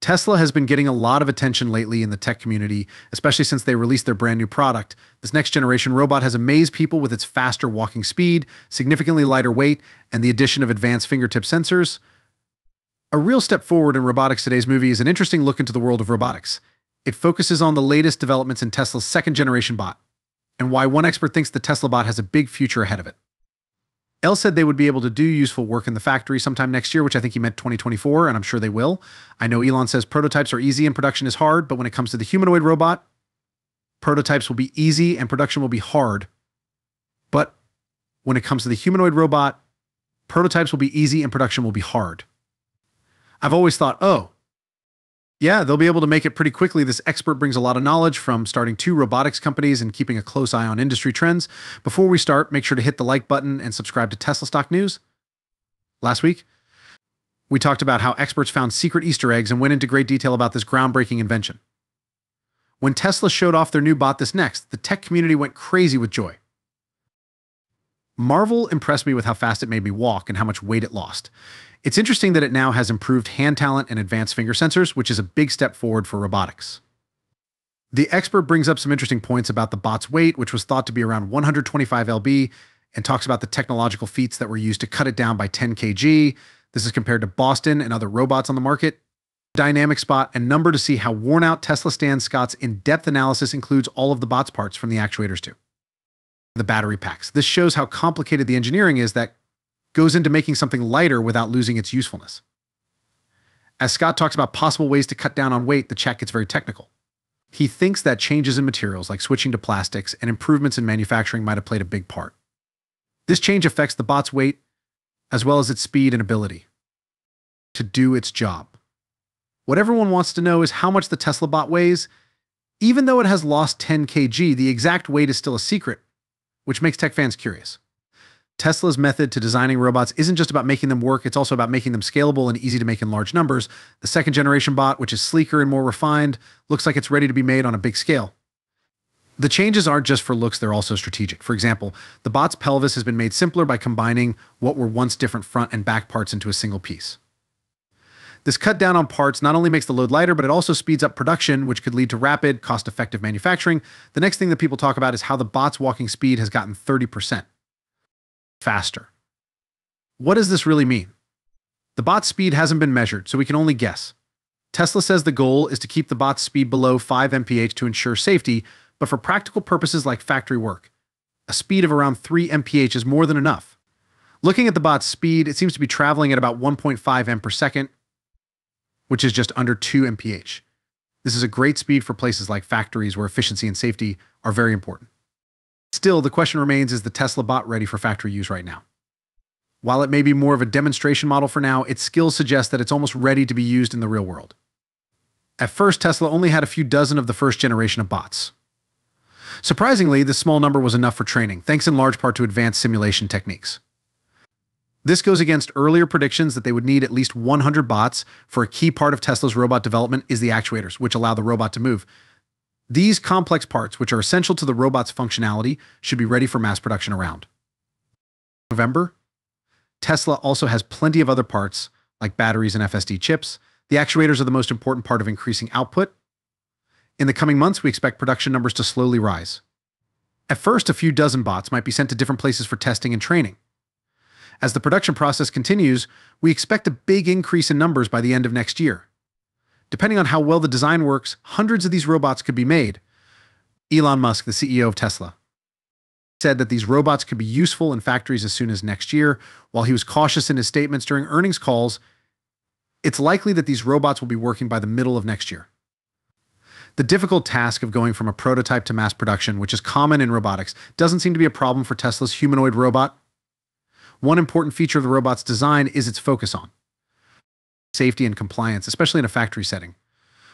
Tesla has been getting a lot of attention lately in the tech community, especially since they released their brand new product. This next generation robot has amazed people with its faster walking speed, significantly lighter weight, and the addition of advanced fingertip sensors. A real step forward in robotics today's movie is an interesting look into the world of robotics. It focuses on the latest developments in Tesla's second generation bot, and why one expert thinks the Tesla bot has a big future ahead of it. El said they would be able to do useful work in the factory sometime next year, which I think he meant 2024, and I'm sure they will. I know Elon says prototypes are easy and production is hard, but when it comes to the humanoid robot, prototypes will be easy and production will be hard. But when it comes to the humanoid robot, prototypes will be easy and production will be hard. I've always thought, oh, yeah, they'll be able to make it pretty quickly. This expert brings a lot of knowledge from starting two robotics companies and keeping a close eye on industry trends. Before we start, make sure to hit the like button and subscribe to Tesla Stock News. Last week, we talked about how experts found secret Easter eggs and went into great detail about this groundbreaking invention. When Tesla showed off their new bot this next, the tech community went crazy with joy. Marvel impressed me with how fast it made me walk and how much weight it lost. It's interesting that it now has improved hand talent and advanced finger sensors, which is a big step forward for robotics. The expert brings up some interesting points about the bot's weight, which was thought to be around 125 lb, and talks about the technological feats that were used to cut it down by 10 kg. This is compared to Boston and other robots on the market. Dynamic spot and number to see how worn out Tesla Stan Scott's in depth analysis includes all of the bot's parts from the actuators too. The battery packs. This shows how complicated the engineering is that goes into making something lighter without losing its usefulness. As Scott talks about possible ways to cut down on weight, the chat gets very technical. He thinks that changes in materials, like switching to plastics, and improvements in manufacturing might have played a big part. This change affects the bot's weight, as well as its speed and ability to do its job. What everyone wants to know is how much the Tesla bot weighs. Even though it has lost 10 kg, the exact weight is still a secret, which makes tech fans curious. Tesla's method to designing robots isn't just about making them work, it's also about making them scalable and easy to make in large numbers. The second generation bot, which is sleeker and more refined, looks like it's ready to be made on a big scale. The changes aren't just for looks, they're also strategic. For example, the bot's pelvis has been made simpler by combining what were once different front and back parts into a single piece. This cut down on parts not only makes the load lighter, but it also speeds up production, which could lead to rapid, cost effective manufacturing. The next thing that people talk about is how the bot's walking speed has gotten 30% faster. What does this really mean? The bot's speed hasn't been measured, so we can only guess. Tesla says the goal is to keep the bot's speed below 5 mph to ensure safety, but for practical purposes like factory work, a speed of around 3 mph is more than enough. Looking at the bot's speed, it seems to be traveling at about 1.5 m per second, which is just under 2 mph. This is a great speed for places like factories where efficiency and safety are very important. Still, the question remains is the Tesla bot ready for factory use right now? While it may be more of a demonstration model for now, its skills suggest that it's almost ready to be used in the real world. At first, Tesla only had a few dozen of the first generation of bots. Surprisingly, this small number was enough for training, thanks in large part to advanced simulation techniques. This goes against earlier predictions that they would need at least 100 bots, for a key part of Tesla's robot development is the actuators, which allow the robot to move. These complex parts, which are essential to the robot's functionality, should be ready for mass production around. November, Tesla also has plenty of other parts, like batteries and FSD chips. The actuators are the most important part of increasing output. In the coming months, we expect production numbers to slowly rise. At first, a few dozen bots might be sent to different places for testing and training. As the production process continues, we expect a big increase in numbers by the end of next year. Depending on how well the design works, hundreds of these robots could be made. Elon Musk, the CEO of Tesla, said that these robots could be useful in factories as soon as next year. While he was cautious in his statements during earnings calls, it's likely that these robots will be working by the middle of next year. The difficult task of going from a prototype to mass production, which is common in robotics, doesn't seem to be a problem for Tesla's humanoid robot. One important feature of the robot's design is its focus on safety and compliance, especially in a factory setting.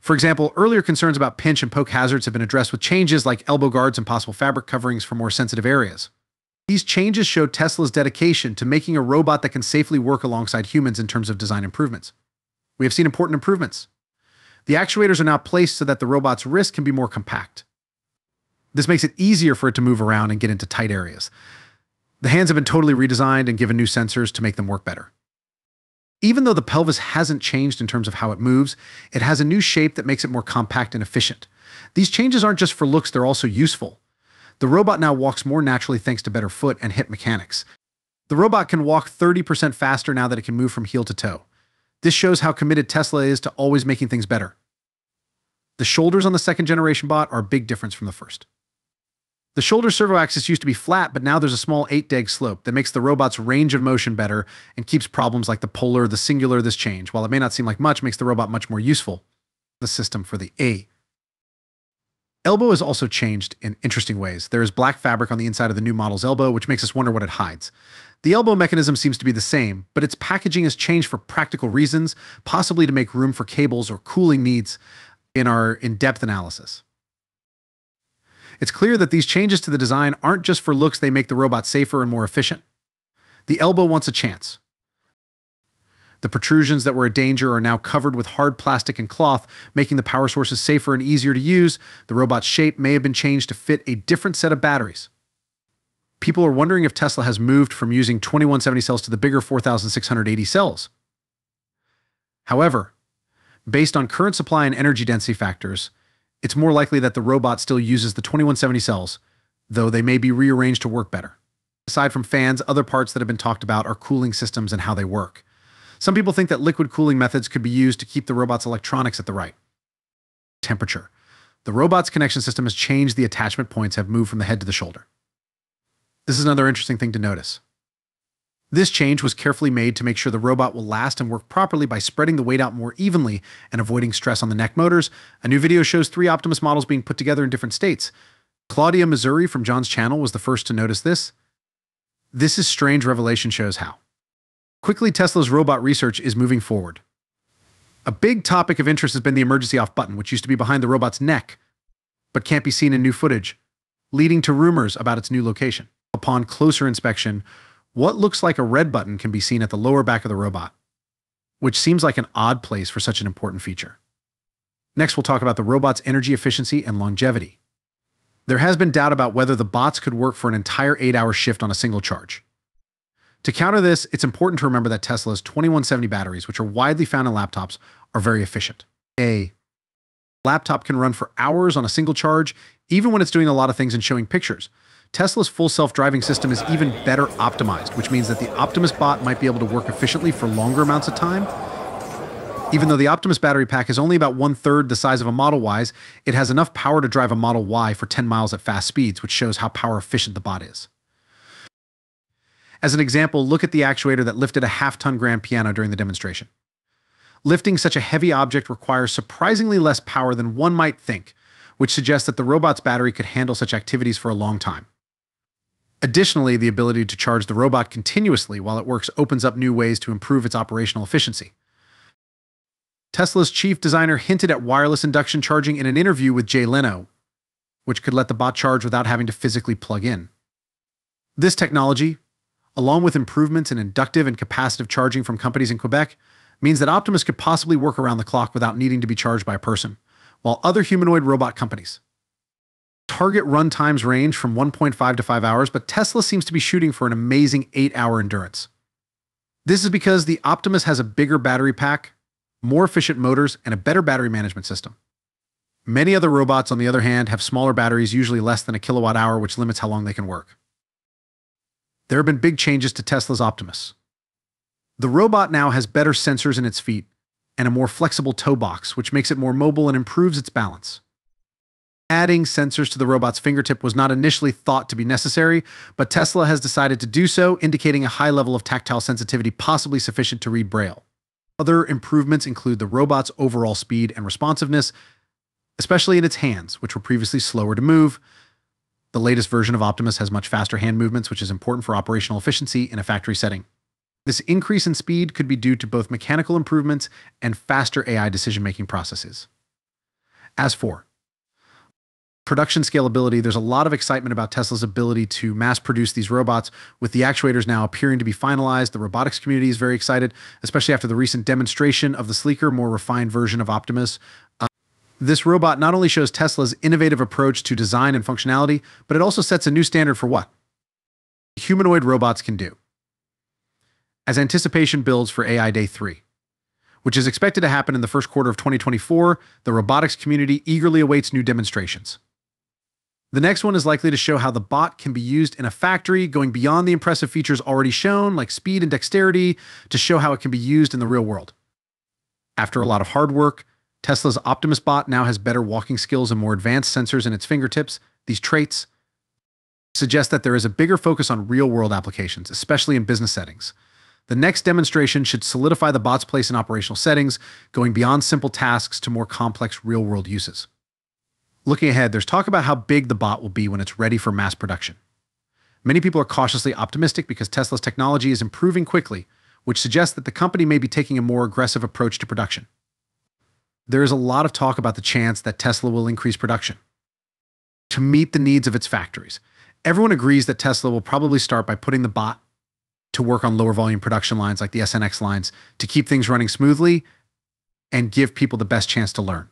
For example, earlier concerns about pinch and poke hazards have been addressed with changes like elbow guards and possible fabric coverings for more sensitive areas. These changes show Tesla's dedication to making a robot that can safely work alongside humans in terms of design improvements. We have seen important improvements. The actuators are now placed so that the robot's wrist can be more compact. This makes it easier for it to move around and get into tight areas. The hands have been totally redesigned and given new sensors to make them work better. Even though the pelvis hasn't changed in terms of how it moves, it has a new shape that makes it more compact and efficient. These changes aren't just for looks, they're also useful. The robot now walks more naturally thanks to better foot and hip mechanics. The robot can walk 30% faster now that it can move from heel to toe. This shows how committed Tesla is to always making things better. The shoulders on the second generation bot are a big difference from the first. The shoulder servo axis used to be flat, but now there's a small 8 deg slope that makes the robot's range of motion better and keeps problems like the polar, the singular, this change. While it may not seem like much, makes the robot much more useful. The system for the A. Elbow has also changed in interesting ways. There is black fabric on the inside of the new model's elbow, which makes us wonder what it hides. The elbow mechanism seems to be the same, but its packaging has changed for practical reasons, possibly to make room for cables or cooling needs in our in-depth analysis. It's clear that these changes to the design aren't just for looks, they make the robot safer and more efficient. The elbow wants a chance. The protrusions that were a danger are now covered with hard plastic and cloth, making the power sources safer and easier to use. The robot's shape may have been changed to fit a different set of batteries. People are wondering if Tesla has moved from using 2170 cells to the bigger 4680 cells. However, based on current supply and energy density factors, it's more likely that the robot still uses the 2170 cells, though they may be rearranged to work better. Aside from fans, other parts that have been talked about are cooling systems and how they work. Some people think that liquid cooling methods could be used to keep the robot's electronics at the right temperature. The robot's connection system has changed the attachment points have moved from the head to the shoulder. This is another interesting thing to notice. This change was carefully made to make sure the robot will last and work properly by spreading the weight out more evenly and avoiding stress on the neck motors. A new video shows three Optimus models being put together in different states. Claudia Missouri from John's channel was the first to notice this. This is strange revelation shows how. Quickly, Tesla's robot research is moving forward. A big topic of interest has been the emergency off button, which used to be behind the robot's neck, but can't be seen in new footage, leading to rumors about its new location. Upon closer inspection, what looks like a red button can be seen at the lower back of the robot, which seems like an odd place for such an important feature. Next, we'll talk about the robot's energy efficiency and longevity. There has been doubt about whether the bots could work for an entire 8-hour shift on a single charge. To counter this, it's important to remember that Tesla's 2170 batteries, which are widely found in laptops, are very efficient. A laptop can run for hours on a single charge, even when it's doing a lot of things and showing pictures. Tesla's full self-driving system is even better optimized, which means that the Optimus bot might be able to work efficiently for longer amounts of time. Even though the Optimus battery pack is only about one-third the size of a Model Y, it has enough power to drive a Model Y for 10 miles at fast speeds, which shows how power efficient the bot is. As an example, look at the actuator that lifted a half-ton grand piano during the demonstration. Lifting such a heavy object requires surprisingly less power than one might think, which suggests that the robot's battery could handle such activities for a long time. Additionally, the ability to charge the robot continuously while it works opens up new ways to improve its operational efficiency. Tesla's chief designer hinted at wireless induction charging in an interview with Jay Leno, which could let the bot charge without having to physically plug in. This technology, along with improvements in inductive and capacitive charging from companies in Quebec, means that Optimus could possibly work around the clock without needing to be charged by a person, while other humanoid robot companies. Target run times range from 1.5 to 5 hours, but Tesla seems to be shooting for an amazing 8-hour endurance. This is because the Optimus has a bigger battery pack, more efficient motors, and a better battery management system. Many other robots, on the other hand, have smaller batteries, usually less than a kilowatt hour, which limits how long they can work there have been big changes to Tesla's Optimus. The robot now has better sensors in its feet and a more flexible toe box, which makes it more mobile and improves its balance. Adding sensors to the robot's fingertip was not initially thought to be necessary, but Tesla has decided to do so, indicating a high level of tactile sensitivity possibly sufficient to read Braille. Other improvements include the robot's overall speed and responsiveness, especially in its hands, which were previously slower to move, the latest version of Optimus has much faster hand movements, which is important for operational efficiency in a factory setting. This increase in speed could be due to both mechanical improvements and faster AI decision-making processes. As for production scalability, there's a lot of excitement about Tesla's ability to mass produce these robots, with the actuators now appearing to be finalized. The robotics community is very excited, especially after the recent demonstration of the sleeker, more refined version of Optimus, uh, this robot not only shows Tesla's innovative approach to design and functionality, but it also sets a new standard for what humanoid robots can do. as anticipation builds for AI Day 3, which is expected to happen in the first quarter of 2024. The robotics community eagerly awaits new demonstrations. The next one is likely to show how the bot can be used in a factory, going beyond the impressive features already shown, like speed and dexterity, to show how it can be used in the real world. After a lot of hard work, Tesla's Optimus bot now has better walking skills and more advanced sensors in its fingertips. These traits suggest that there is a bigger focus on real world applications, especially in business settings. The next demonstration should solidify the bot's place in operational settings, going beyond simple tasks to more complex real world uses. Looking ahead, there's talk about how big the bot will be when it's ready for mass production. Many people are cautiously optimistic because Tesla's technology is improving quickly, which suggests that the company may be taking a more aggressive approach to production. There is a lot of talk about the chance that Tesla will increase production to meet the needs of its factories. Everyone agrees that Tesla will probably start by putting the bot to work on lower volume production lines like the SNX lines to keep things running smoothly and give people the best chance to learn.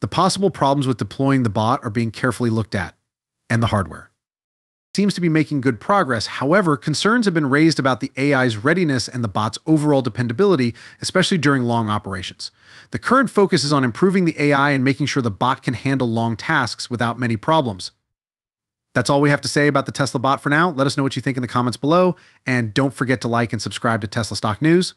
The possible problems with deploying the bot are being carefully looked at, and the hardware. seems to be making good progress. However, concerns have been raised about the AI's readiness and the bot's overall dependability, especially during long operations. The current focus is on improving the AI and making sure the bot can handle long tasks without many problems. That's all we have to say about the Tesla bot for now. Let us know what you think in the comments below, and don't forget to like and subscribe to Tesla Stock News.